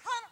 ton